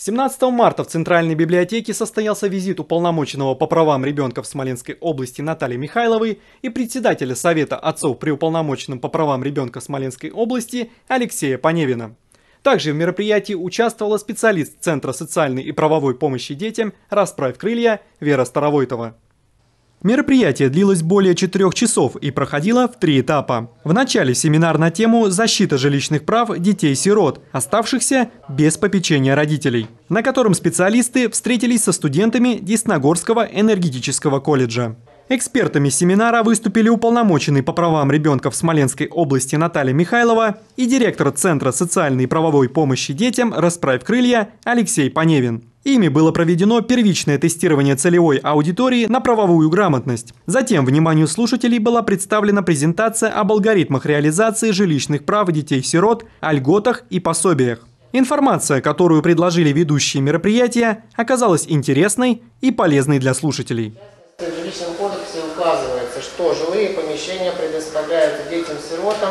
17 марта в Центральной библиотеке состоялся визит уполномоченного по правам ребенка в Смоленской области Натальи Михайловой и председателя Совета отцов при уполномоченном по правам ребенка Смоленской области Алексея Поневина. Также в мероприятии участвовала специалист Центра социальной и правовой помощи детям «Расправь крылья» Вера Старовойтова. Мероприятие длилось более четырех часов и проходило в три этапа. В начале семинар на тему «Защита жилищных прав детей-сирот, оставшихся без попечения родителей», на котором специалисты встретились со студентами Десногорского энергетического колледжа. Экспертами семинара выступили уполномоченный по правам ребенка в Смоленской области Наталья Михайлова и директор Центра социальной и правовой помощи детям «Расправь крылья» Алексей Поневин. Ими было проведено первичное тестирование целевой аудитории на правовую грамотность. Затем вниманию слушателей была представлена презентация об алгоритмах реализации жилищных прав детей-сирот, о льготах и пособиях. Информация, которую предложили ведущие мероприятия, оказалась интересной и полезной для слушателей. В жилищном кодексе указывается, что жилые помещения предоставляются детям-сиротам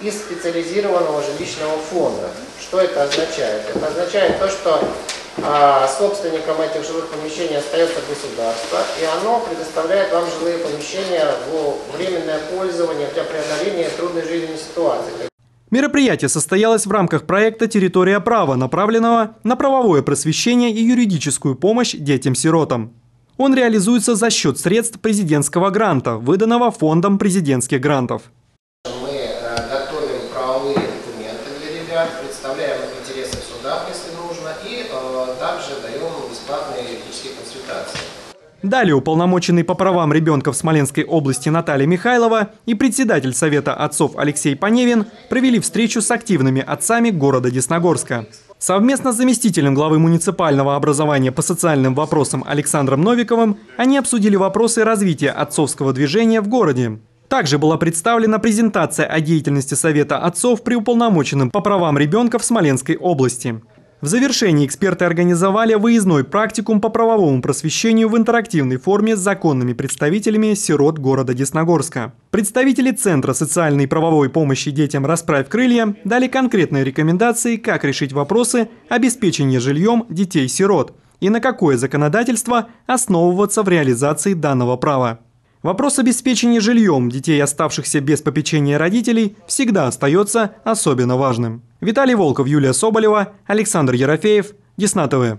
из специализированного жилищного фонда. Что это означает? Это означает то, что а собственником этих жилых помещений остается государство, и оно предоставляет вам жилые помещения в временное пользование для преодоления трудной жизненной ситуации. Мероприятие состоялось в рамках проекта «Территория права», направленного на правовое просвещение и юридическую помощь детям-сиротам. Он реализуется за счет средств президентского гранта, выданного Фондом президентских грантов. И э, также даем бесплатные юридические консультации. Далее уполномоченный по правам ребенка в Смоленской области Наталья Михайлова и председатель Совета отцов Алексей Поневин провели встречу с активными отцами города Десногорска. Совместно с заместителем главы муниципального образования по социальным вопросам Александром Новиковым они обсудили вопросы развития отцовского движения в городе. Также была представлена презентация о деятельности Совета отцов при уполномоченном по правам ребенка в Смоленской области. В завершении эксперты организовали выездной практикум по правовому просвещению в интерактивной форме с законными представителями сирот города Десногорска. Представители Центра социальной и правовой помощи детям «Расправь крылья» дали конкретные рекомендации, как решить вопросы обеспечения жильем детей-сирот и на какое законодательство основываться в реализации данного права. Вопрос обеспечения жильем детей, оставшихся без попечения родителей, всегда остается особенно важным. Виталий Волков, Юлия Соболева, Александр Ерофеев, Десна ТВ.